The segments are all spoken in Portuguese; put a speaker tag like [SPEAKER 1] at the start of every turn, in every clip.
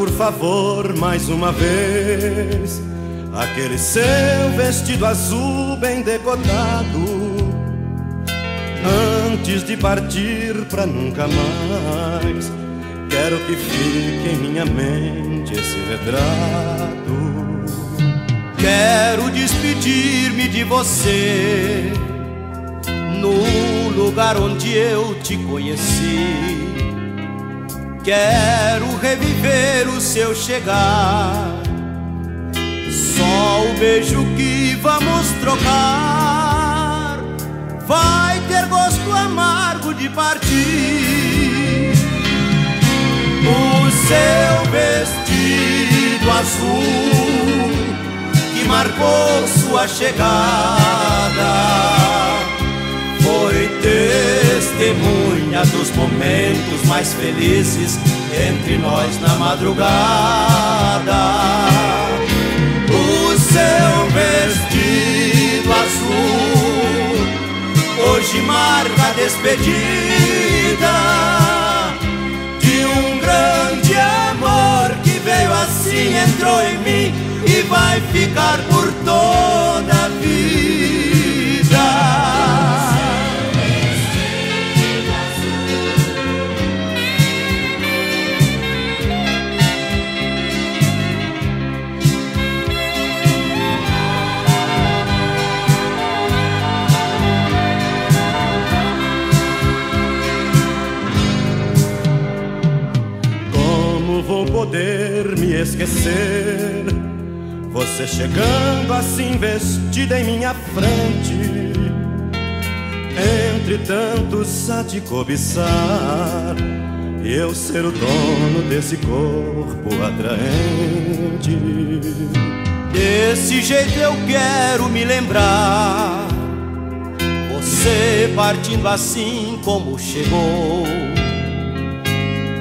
[SPEAKER 1] por favor, mais uma vez aquele seu vestido azul bem decotado. Antes de partir pra nunca mais, quero que fique em minha mente esse retrato.
[SPEAKER 2] Quero despedir-me de você no lugar onde eu te conheci. Quero reviver o seu chegar. Só o beijo que vamos trocar vai ter gosto amargo de partir. O seu vestido azul que marcou sua chegada dos momentos mais felizes entre nós na madrugada. O seu vestido azul hoje marca a despedida de um grande amor que veio assim, entrou em mim e vai ficar por toda
[SPEAKER 1] poder me esquecer. Você chegando assim vestida em minha frente, entre tantos a te cobiçar, e eu ser o dono desse corpo atraente.
[SPEAKER 2] Desse jeito eu quero me lembrar, você partindo assim como chegou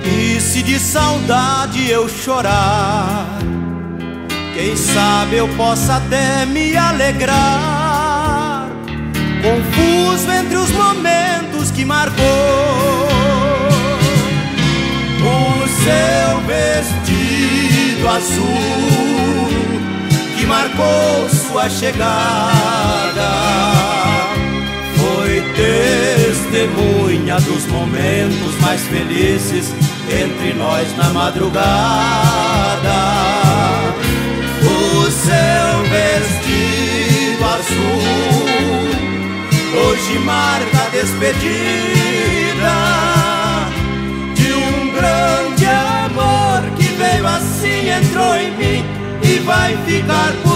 [SPEAKER 2] e se de saudade eu chorar, quem sabe eu possa até me alegrar, confuso entre os momentos que marcou. O seu vestido azul que marcou sua chegada. Foi testemunha dos momentos mais felizes entre nós na madrugada. O seu vestido azul hoje marca a despedida de um grande amor que veio assim, entrou em mim e vai ficar por